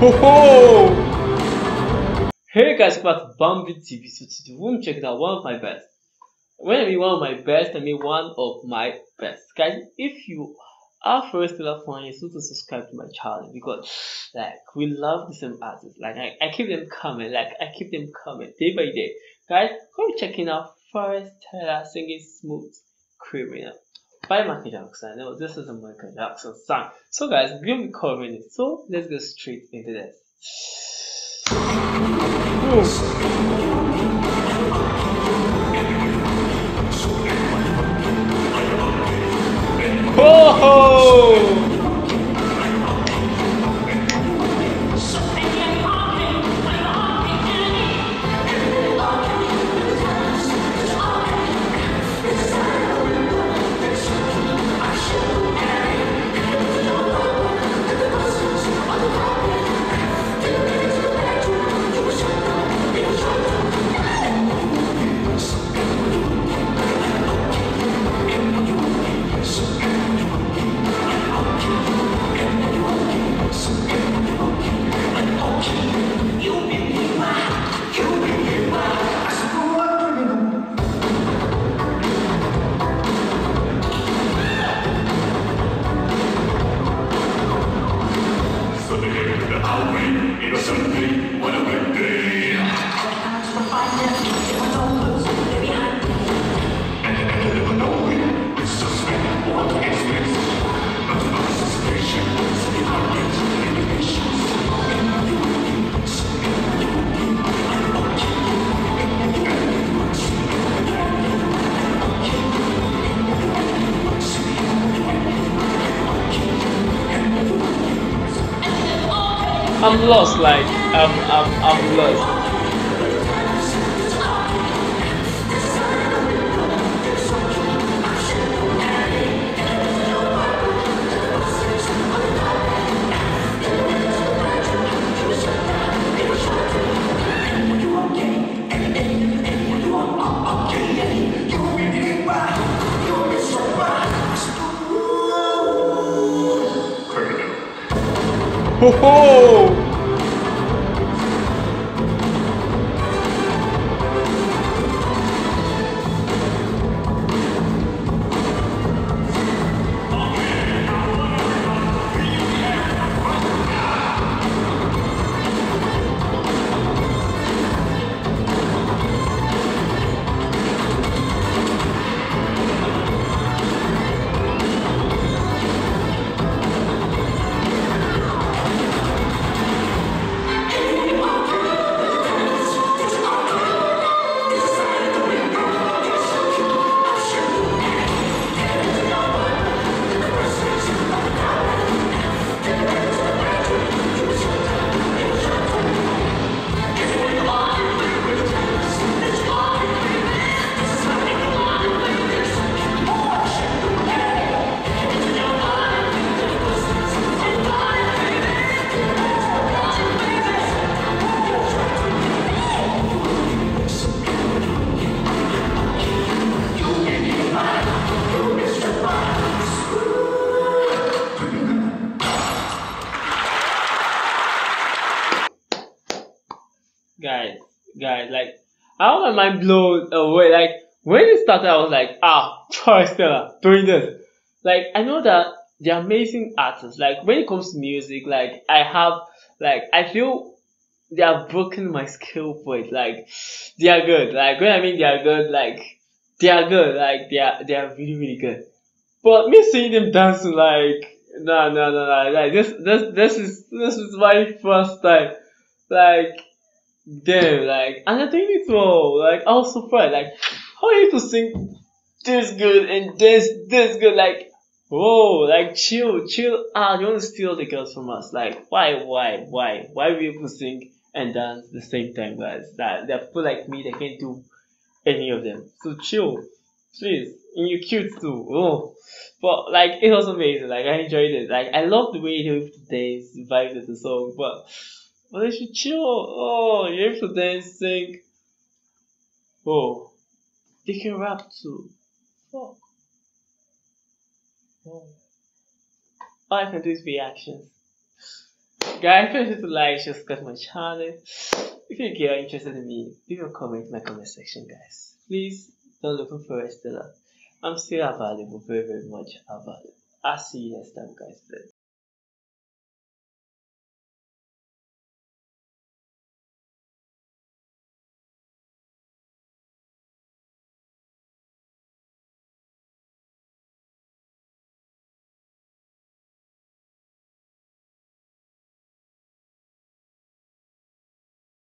Ho ho! Hey guys, about Bambi TV. So today we're checking out one of my best. When I mean one of my best, I mean one of my best. Guys, if you are first to one, you should subscribe to my channel because like we love the same artists. Like I, I keep them coming, like I keep them coming day by day. Guys, come checking out Forest Taylor singing Smooth Criminal by Michael Jackson. No, this is a Michael Jackson song. So guys, we'll be covering it. So let's go straight into this. I'm lost, like I'm I'm I'm lost. Ho ho! Guys, guys, like I was my mind blown away. Like when it started, I was like, ah, Forestella doing this. Like I know that they're amazing artists. Like when it comes to music, like I have, like I feel they have broken my skill for it. Like they are good. Like when I mean they are good, like they are good. Like they are they are really really good. But me seeing them dancing, like no no no no, like this this this is this is my first time. Like damn, like, and I think it's all, like, I was surprised, like, how are you to sing this good and this, this good, like, whoa, like, chill, chill out, you want to steal the girls from us, like, why, why, why, why we to sing and dance the same time, guys, that, they feel like me, they can't do any of them, so chill, please, and you're cute too, oh, but, like, it was amazing, like, I enjoyed it, like, I love the way he dance, vibe to the song, but they should chill. Oh, you have to dancing. Oh, they can rap too. Fuck. Oh. All I can do is reactions. Guys, feel free to like, subscribe my channel. If you are interested in me, leave a comment in my comment section, guys. Please don't look for a. I'm still available, very, very much available. I'll see you next time, guys.